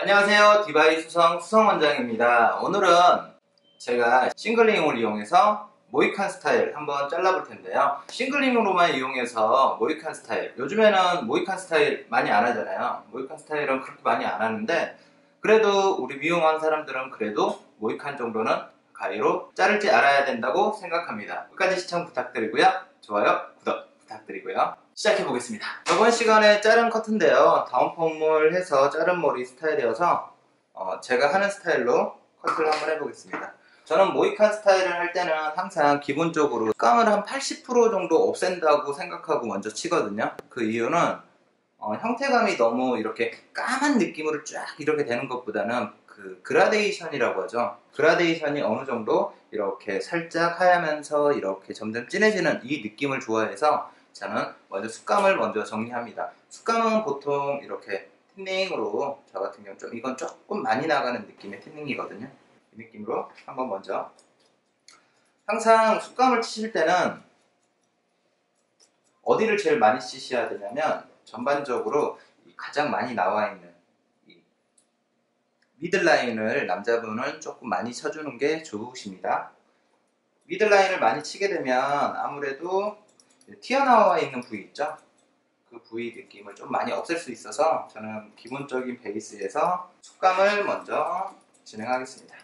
안녕하세요. 디바이 수성 수성 원장입니다. 오늘은 제가 shingling을 이용해서 모히칸 스타일 한번 잘라볼 텐데요. shingling으로만 이용해서 모히칸 스타일. 요즘에는 모히칸 스타일 많이 안 하잖아요. 모히칸 스타일은 그렇게 많이 안 하는데 그래도 우리 미용한 사람들은 그래도 모히칸 정도는 가위로 자를지 알아야 된다고 생각합니다. 끝까지 시청 부탁드리고요. 좋아요, 구독 부탁드리고요. 시작해 보겠습니다. 저번 시간에 자른 커트인데요. down perm을 해서 자른 머리 스타일이어서 어, 제가 하는 스타일로 커트를 한번 해보겠습니다. 저는 모이칸 스타일을 할 때는 항상 기본적으로 감을 한 80% 정도 없앤다고 생각하고 먼저 치거든요. 그 이유는 어, 형태감이 너무 이렇게 까만 느낌으로 쫙 이렇게 되는 것보다는 그 그라데이션이라고 하죠. 그라데이션이 어느 정도 이렇게 살짝 하얗면서 이렇게 점점 진해지는 이 느낌을 좋아해서 저는 먼저 습감을 먼저 정리합니다. 습감은 보통 이렇게 틴닝으로 저 같은 경우 좀 이건 조금 많이 나가는 느낌의 틴닝이거든요. 이 느낌으로 한번 먼저 항상 습감을 치실 때는 어디를 제일 많이 치셔야 되냐면 전반적으로 가장 많이 나와 있는 미들라인을 남자분은 조금 많이 쳐주는 게 좋으십니다. 미들라인을 많이 치게 되면 아무래도 튀어나와 있는 부위 있죠? 그 부위 느낌을 좀 많이 없앨 수 있어서 저는 기본적인 베이스에서 촉감을 먼저 진행하겠습니다.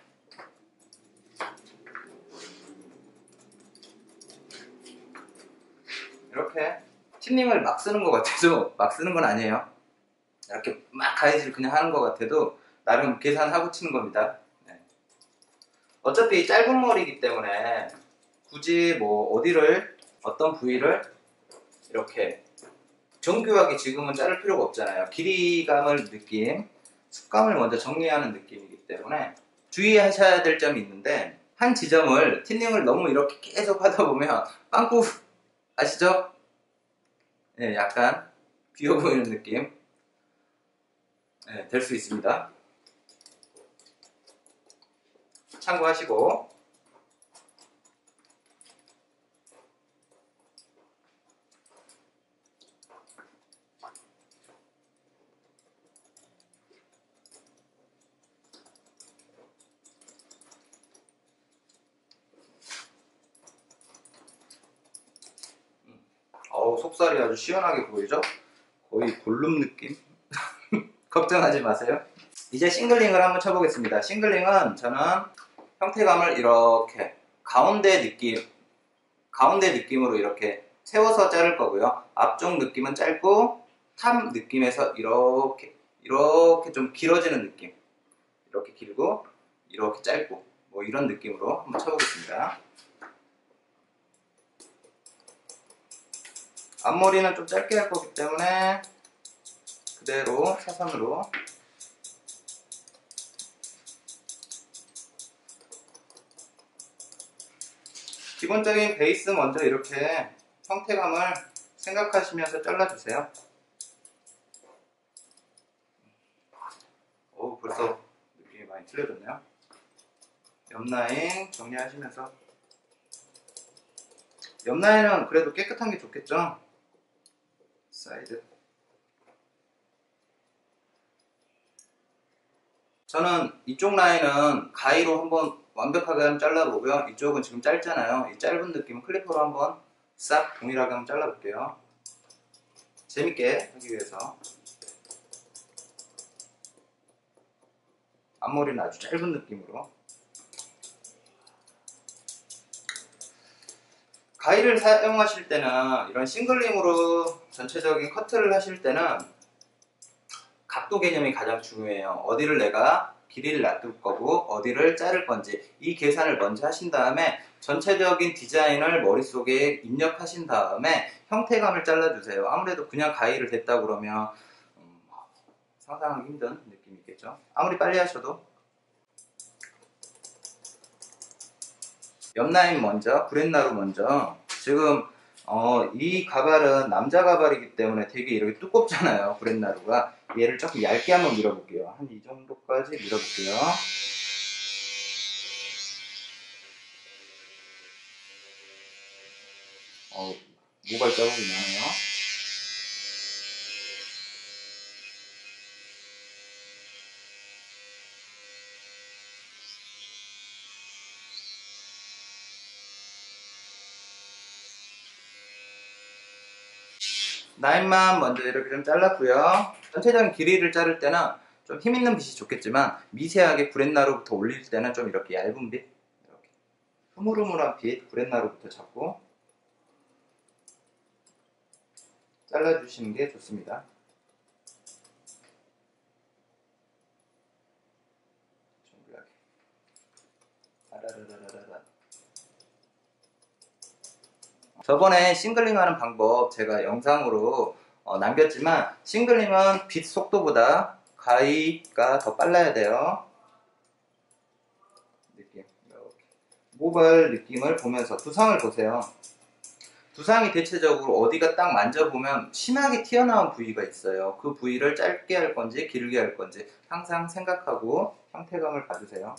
이렇게 틴닝을 막 쓰는 것 같아도 막 쓰는 건 아니에요. 이렇게 막 가위질 그냥 하는 것 같아도 나름 계산하고 치는 겁니다. 네. 어차피 짧은 머리이기 때문에 굳이 뭐 어디를 어떤 부위를 이렇게 정교하게 지금은 자를 필요가 없잖아요. 길이감을 느낌, 습감을 먼저 정리하는 느낌이기 때문에 주의하셔야 될 점이 있는데 한 지점을 틴닝을 너무 이렇게 계속 하다 보면 빵꾸 아시죠? 네, 약간 비어 보이는 느낌 네, 될 수 있습니다. 참고하시고 어우 속살이 아주 시원하게 보이죠? 거의 골룸 느낌? 걱정하지 마세요. 이제 shingling을 한번 쳐보겠습니다. shingling은 저는 형태감을 이렇게 가운데 느낌, 가운데 느낌으로 이렇게 세워서 자를 거고요. 앞쪽 느낌은 짧고 top 느낌에서 이렇게 이렇게 좀 길어지는 느낌. 이렇게 길고 이렇게 짧고 뭐 이런 느낌으로 한번 쳐보겠습니다. 앞머리는 좀 짧게 할 거기 때문에 그대로 사선으로 기본적인 베이스 먼저 이렇게 형태감을 생각하시면서 잘라주세요. 오 벌써 느낌이 많이 틀려졌네요. 옆라인 정리하시면서 옆라인은 그래도 깨끗한 게 좋겠죠? 사이드 저는 이쪽 라인은 가위로 한번 완벽하게 한번 잘라보고요. 이쪽은 지금 짧잖아요. 이 짧은 느낌은 clipper로 한번 싹 동일하게 한번 잘라볼게요. 재밌게 하기 위해서 앞머리는 아주 짧은 느낌으로 가위를 사용하실 때는 이런 싱글링으로 전체적인 커트를 하실 때는 각도 개념이 가장 중요해요. 어디를 내가 길이를 놔둘 거고 어디를 자를 건지 이 계산을 먼저 하신 다음에 전체적인 디자인을 머릿속에 입력하신 다음에 형태감을 잘라주세요. 아무래도 그냥 가위를 댔다 그러면 음, 상상하기 힘든 느낌이 있겠죠. 아무리 빨리 하셔도 옆라인 먼저, 브렛나루 먼저 지금 어, 이 가발은 남자 가발이기 때문에 되게 이렇게 두껍잖아요. 브렛나루가. 얘를 조금 얇게 한번 밀어볼게요. 한 이 정도까지 밀어볼게요. 어, 모발 자국이 나네요. 라인만 먼저 이렇게 좀 잘랐고요. 전체적인 길이를 자를 때는 좀 힘있는 빗이 좋겠지만 미세하게 구렛나루부터 올릴 때는 좀 이렇게 얇은 빗 이렇게 흐물흐물한 빗 구렛나루부터 잡고 잘라주시는 게 좋습니다. 정교하게. 아라라라라라. 저번에 싱글링 하는 방법 제가 영상으로 어, 남겼지만 싱글링은 빛 속도보다 가위가 더 빨라야 돼요. 느낌 모발 느낌을 보면서 두상을 보세요. 두상이 대체적으로 어디가 딱 만져보면 심하게 튀어나온 부위가 있어요. 그 부위를 짧게 할 건지 길게 할 건지 항상 생각하고 형태감을 봐주세요.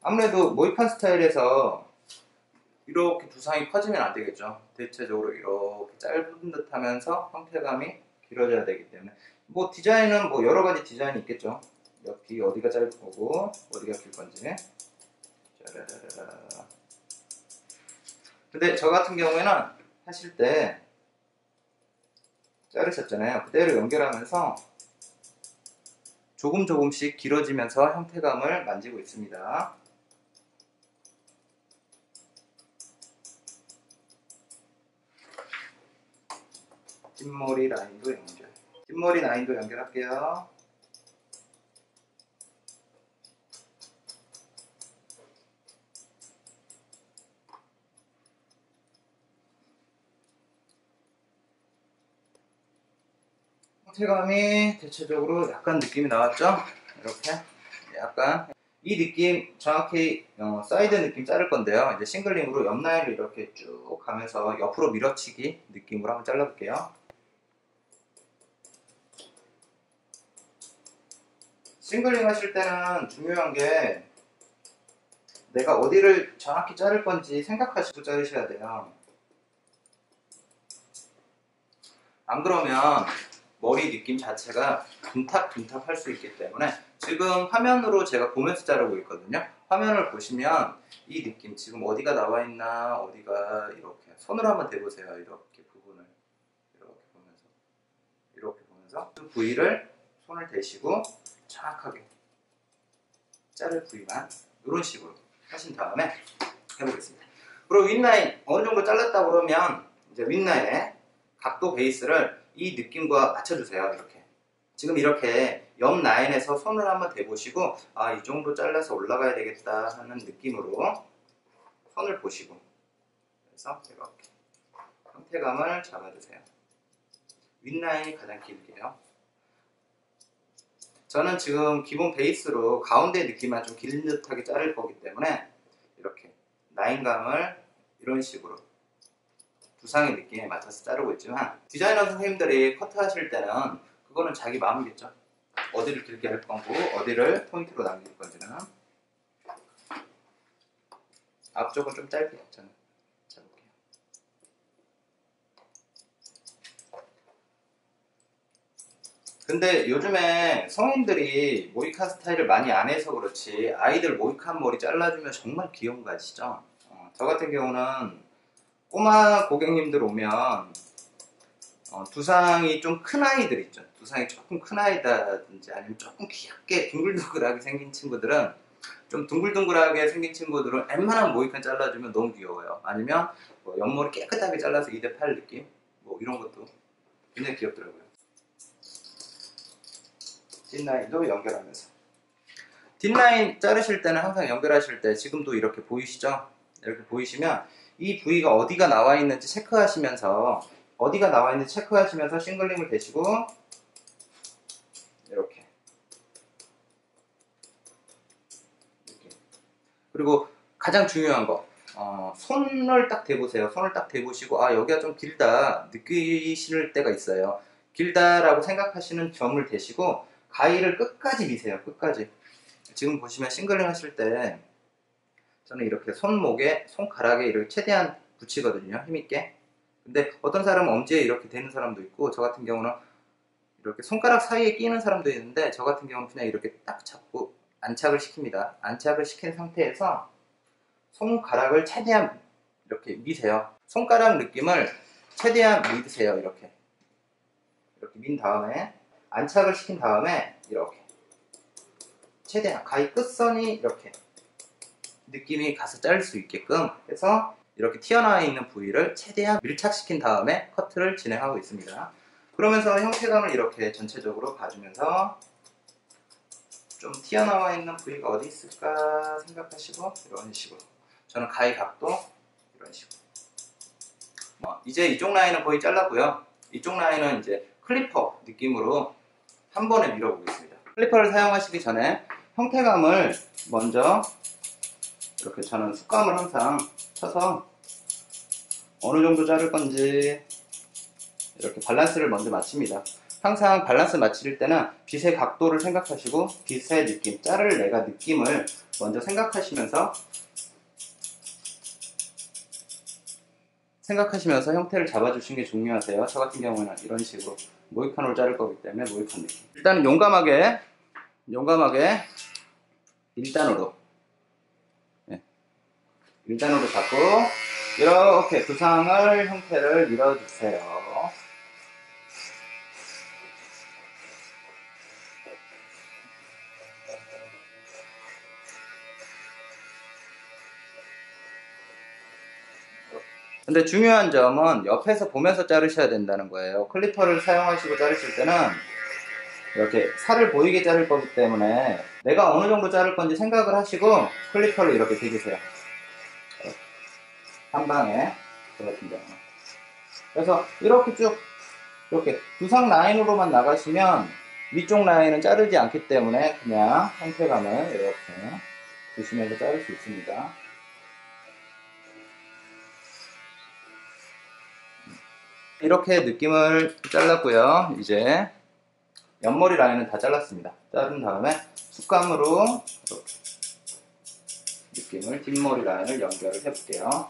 아무래도 모이칸 스타일에서 이렇게 두상이 커지면 안 되겠죠. 대체적으로 이렇게 짧은 듯 하면서 형태감이 길어져야 되기 때문에 뭐 디자인은 뭐 여러 가지 디자인이 있겠죠. 옆이 어디가 짧은 거고 어디가 길 건지. 근데 저 같은 경우에는 하실 때 자르셨잖아요. 그대로 연결하면서 조금 조금씩 길어지면서 형태감을 만지고 있습니다. 찐머리 라인도 연결. 찐머리 라인도 연결할게요. 형태감이 대체적으로 약간 느낌이 나왔죠? 이렇게 약간 이 느낌 정확히 어, 사이드 느낌 자를 건데요. 이제 shingling으로 옆 라인을 이렇게 쭉 가면서 옆으로 밀어치기 느낌으로 한번 잘라볼게요. shingling 하실 때는 중요한 게 내가 어디를 정확히 자를 건지 생각하시고 자르셔야 돼요. 안 그러면 머리 느낌 자체가 둔탁둔탁 할 수 있기 때문에 지금 화면으로 제가 보면서 자르고 있거든요. 화면을 보시면 이 느낌 지금 어디가 나와 있나 어디가 이렇게 손으로 한번 대보세요. 이렇게 부분을 이렇게 보면서 이렇게 보면서 그 부위를 손을 대시고 정확하게 자를 부위만 이런 식으로 하신 다음에 해보겠습니다. 그리고 윗라인 어느 정도 잘랐다 그러면 이제 윗라인에 각도 베이스를 이 느낌과 맞춰주세요. 이렇게. 지금 이렇게 옆 라인에서 손을 한번 대보시고 아 이 정도 잘라서 올라가야 되겠다 하는 느낌으로 손을 보시고 그래서 이렇게 형태감을 잡아주세요. 윗라인이 가장 길게요. 저는 지금 기본 베이스로 가운데 느낌만 좀긴 듯하게 자를 거기 때문에 이렇게 라인감을 이런 식으로 두상의 느낌에 맞춰서 자르고 있지만 디자이너 선생님들이 커트하실 때는 그거는 자기 마음이겠죠. 어디를 길게 할 거고 어디를 포인트로 남길 건지는 앞쪽은 좀 짧게 저는 잡을게요. 근데 요즘에 성인들이 모이칸 스타일을 많이 안 해서 그렇지 아이들 모이칸 머리 잘라주면 정말 귀여운 거 아시죠? 어, 저 같은 경우는 꼬마 고객님들 오면 어, 두상이 좀 큰 아이들 있죠. 두상이 조금 큰 아이다든지 아니면 조금 귀엽게 둥글둥글하게 생긴 친구들은 좀 둥글둥글하게 생긴 친구들은 웬만한 모이칸 잘라주면 너무 귀여워요. 아니면 뭐 옆머리 깨끗하게 잘라서 2대8 느낌 뭐 이런 것도 굉장히 귀엽더라고요. 뒷라인도 연결하면서 뒷라인 자르실 때는 항상 연결하실 때 지금도 이렇게 보이시죠? 이렇게 보이시면 이 부위가 어디가 나와 있는지 체크하시면서 어디가 나와 있는지 체크하시면서 싱글링을 대시고 이렇게 이렇게 그리고 가장 중요한 거 어, 손을 딱 대보세요. 손을 딱 대보시고 아 여기가 좀 길다 느끼실 때가 있어요. 길다라고 생각하시는 점을 대시고 가위를 끝까지 미세요. 끝까지. 지금 보시면 싱글링 하실 때 저는 이렇게 손목에 손가락에 이렇게 최대한 붙이거든요 힘있게. 근데 어떤 사람은 엄지에 이렇게 되는 사람도 있고 저 같은 경우는 이렇게 손가락 사이에 끼는 사람도 있는데 저 같은 경우는 그냥 이렇게 딱 잡고 안착을 시킵니다. 안착을 시킨 상태에서 손가락을 최대한 이렇게 미세요. 손가락 느낌을 최대한 믿으세요 이렇게. 이렇게 민 다음에 안착을 시킨 다음에 이렇게 최대한 가위 끝선이 이렇게 느낌이 가서 자를 수 있게끔 해서 이렇게 튀어나와 있는 부위를 최대한 밀착시킨 다음에 커트를 진행하고 있습니다. 그러면서 형태감을 이렇게 전체적으로 봐주면서 좀 튀어나와 있는 부위가 어디 있을까 생각하시고 이런 식으로 저는 가위 각도 이런 식으로 어, 이제 이쪽 라인은 거의 잘랐고요. 이쪽 라인은 이제 clipper 느낌으로 한 번에 밀어보겠습니다. clipper를 사용하시기 전에 형태감을 먼저 이렇게 저는 숱감을 항상 쳐서 어느 정도 자를 건지 이렇게 밸런스를 먼저 맞춥니다. 항상 밸런스 맞출 때는 빗의 각도를 생각하시고 빗의 느낌, 자를 내가 느낌을 먼저 생각하시면서 생각하시면서 형태를 잡아주시는 게 중요하세요. 저 같은 경우는 이런 식으로 모이칸으로 자를 거기 때문에 모이칸 느낌. 일단은 용감하게, 용감하게 1단으로, 네. 1단으로 잡고, 이렇게 두상을 형태를 밀어주세요. 근데 중요한 점은 옆에서 보면서 자르셔야 된다는 거예요. 클리퍼를 사용하시고 자르실 때는 이렇게 살을 보이게 자를 거기 때문에 내가 어느 정도 자를 건지 생각을 하시고 클리퍼를 이렇게 대주세요. 한 방에 저 같은 경우 그래서 이렇게 쭉 이렇게 두상 라인으로만 나가시면 위쪽 라인은 자르지 않기 때문에 그냥 형태감을 이렇게 주시면서 자를 수 있습니다. 이렇게 느낌을 잘랐고요. 이제 옆머리 라인은 다 잘랐습니다. 자른 다음에 이렇게 느낌을 뒷머리 라인을 연결을 해볼게요.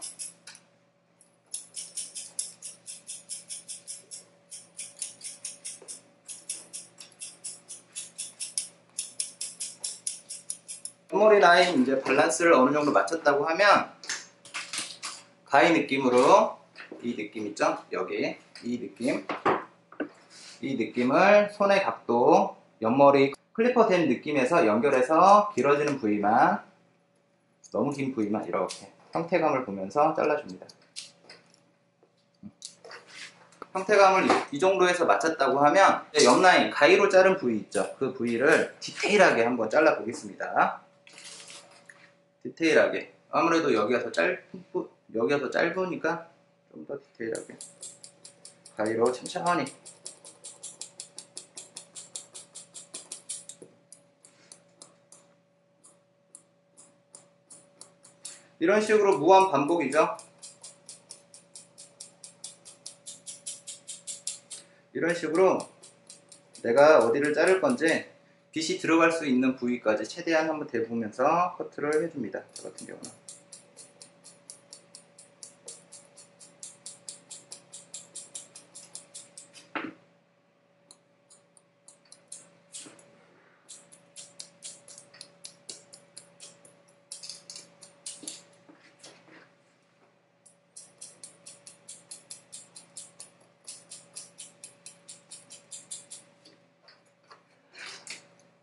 옆머리 라인 이제 밸런스를 어느 정도 맞췄다고 하면 가위 느낌으로 이 느낌 있죠? 여기 이 느낌 이 느낌을 손의 각도 옆머리 clipper 된 느낌에서 연결해서 길어지는 부위만 너무 긴 부위만 이렇게 형태감을 보면서 잘라줍니다. 형태감을 이 정도에서 맞췄다고 하면 옆라인 가위로 자른 부위 있죠? 그 부위를 디테일하게 한번 잘라 보겠습니다. 디테일하게 아무래도 여기가 더 짧, 여기가 더 짧으니까 좀 더 디테일하게 가위로 천천히 이런 식으로 무한 반복이죠. 이런 식으로 내가 어디를 자를 건지 빛이 들어갈 수 있는 부위까지 최대한 한번 대보면서 커트를 해줍니다. 저 같은 경우는.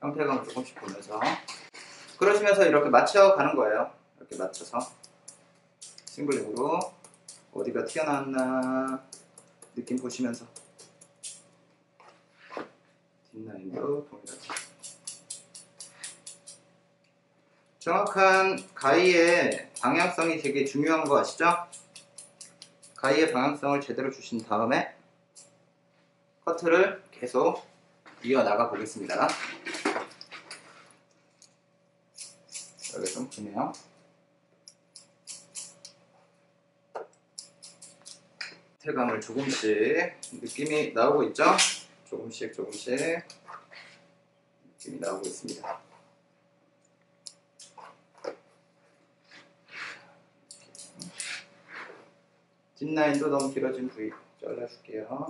형태감을 조금씩 보면서 그러시면서 이렇게 맞춰가는 거예요. 이렇게 맞춰서 싱글링으로 어디가 튀어나왔나 느낌 보시면서 뒷라인도 동일하게 정확한 가위의 방향성이 되게 중요한 거 아시죠? 가위의 방향성을 제대로 주신 다음에 커트를 계속 이어나가 보겠습니다. 기네요. 태감을 조금씩 느낌이 나오고 있죠? 조금씩 조금씩 느낌이 나오고 있습니다. 뒷라인도 너무 길어진 부위 잘라줄게요.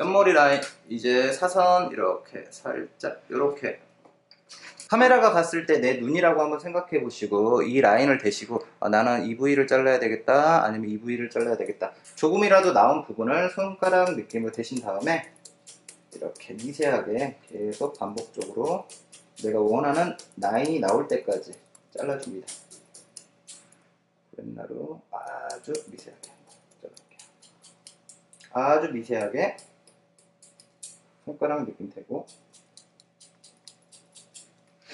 옆머리 라인 이제 사선 이렇게 살짝 이렇게 카메라가 봤을 때 내 눈이라고 한번 생각해 보시고 이 라인을 대시고 아, 나는 이 부위를 잘라야 되겠다 아니면 이 부위를 잘라야 되겠다 조금이라도 나온 부분을 손가락 느낌을 대신 다음에 이렇게 미세하게 계속 반복적으로 내가 원하는 라인이 나올 때까지 잘라줍니다. 왼나루 아주 미세하게 잘라볼게요. 아주 미세하게 손가락 느낌 대고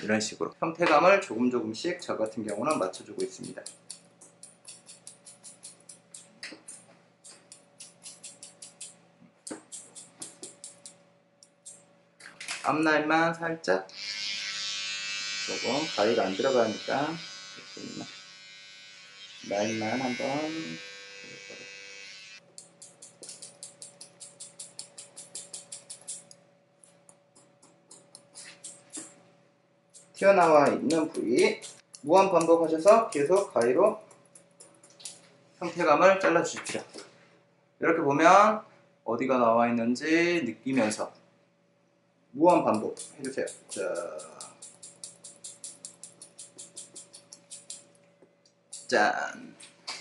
이런 식으로 형태감을 조금 조금씩 저 같은 경우는 맞춰주고 있습니다. 앞라인만 살짝 조금 가위가 안 들어가니까 라인만 한번 튀어나와 있는 부위 무한 반복하셔서 계속 가위로 형태감을 잘라 주십시오. 이렇게 보면 어디가 나와 있는지 느끼면서 무한 반복 해주세요. 자, 짠.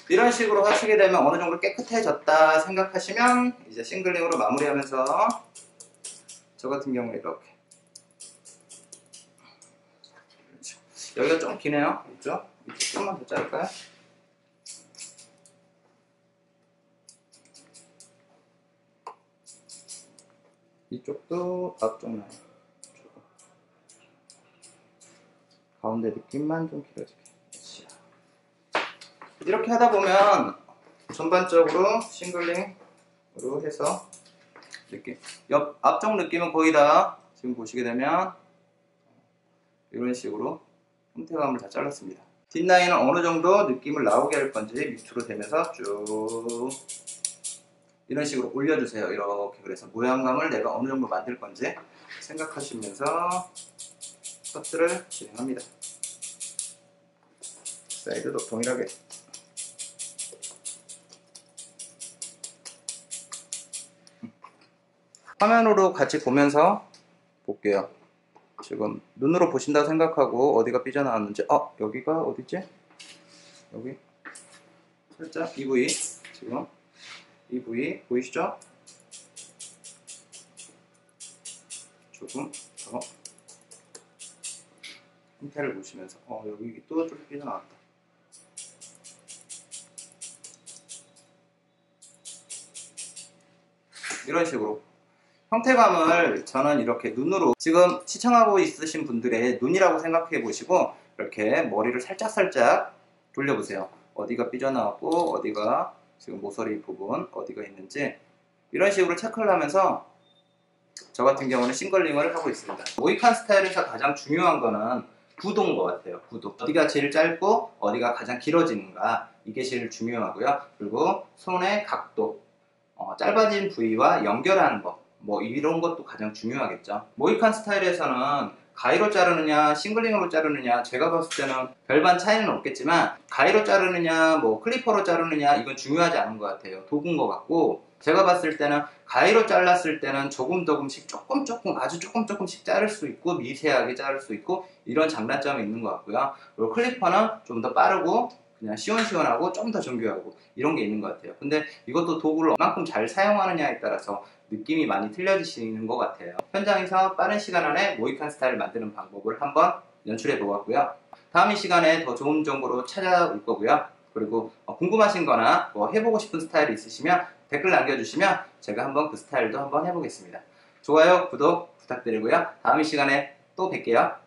이런 식으로 하시게 되면 어느 정도 깨끗해졌다 생각하시면 이제 싱글링으로 마무리하면서 저 같은 경우에 이렇게 여기가 좀 기네요. 있죠? 조금만 더 자를까요? 이쪽도 앞쪽 라인 가운데 느낌만 좀 길어지게 이렇게 하다 보면 전반적으로 싱글링으로 해서 느낌 옆 앞쪽 느낌은 거의 다 지금 보시게 되면 이런 식으로 형태감을 다 잘랐습니다 뒷라인은 어느 정도 느낌을 나오게 할 건지 밑으로 대면서 쭉 이런 식으로 올려주세요. 이렇게 그래서 모양감을 내가 어느 정도 만들 건지 생각하시면서 커트를 진행합니다. 사이드도 동일하게 화면으로 같이 보면서 볼게요. 지금 눈으로 보신다 생각하고 어디가 삐져나왔는지 어 여기가 어디지? 여기 살짝 이 부위 지금 이 부위 보이시죠? 조금 더 형태를 보시면서 어 여기 또좀 삐져나왔다 이런 식으로 형태감을 저는 이렇게 눈으로 지금 시청하고 있으신 분들의 눈이라고 생각해 보시고 이렇게 머리를 살짝살짝 돌려보세요 어디가 삐져나왔고 어디가 지금 모서리 부분 어디가 있는지 이런 식으로 체크를 하면서 저 같은 경우는 싱글링을 하고 있습니다. 모이칸 스타일에서 가장 중요한 거는 구도인 것 같아요. 구도. 어디가 제일 짧고 어디가 가장 길어지는가 이게 제일 중요하고요. 그리고 손의 각도, 어, 짧아진 부위와 연결하는 것, 뭐 이런 것도 가장 중요하겠죠. 모이칸 스타일에서는 가위로 자르느냐 싱글링으로 자르느냐 제가 봤을 때는 별반 차이는 없겠지만 가위로 자르느냐 뭐 클리퍼로 자르느냐 이건 중요하지 않은 것 같아요. 도구인 것 같고 제가 봤을 때는 가위로 잘랐을 때는 조금 조금씩 조금 조금 아주 조금 조금씩 자를 수 있고 미세하게 자를 수 있고 이런 장단점이 있는 것 같고요. 그리고 클리퍼는 좀 더 빠르고 그냥 시원시원하고 좀 더 정교하고 이런 게 있는 것 같아요. 근데 이것도 도구를 얼만큼 잘 사용하느냐에 따라서 느낌이 많이 틀려지시는 것 같아요. 현장에서 빠른 시간 안에 모이칸 스타일을 만드는 방법을 한번 연출해 보았고요. 다음 이 시간에 더 좋은 정보로 찾아올 거고요. 그리고 어, 궁금하신 거나 뭐 해보고 싶은 스타일이 있으시면 댓글 남겨주시면 제가 한번 그 스타일도 한번 해보겠습니다. 좋아요, 구독 부탁드리고요. 다음 이 시간에 또 뵐게요.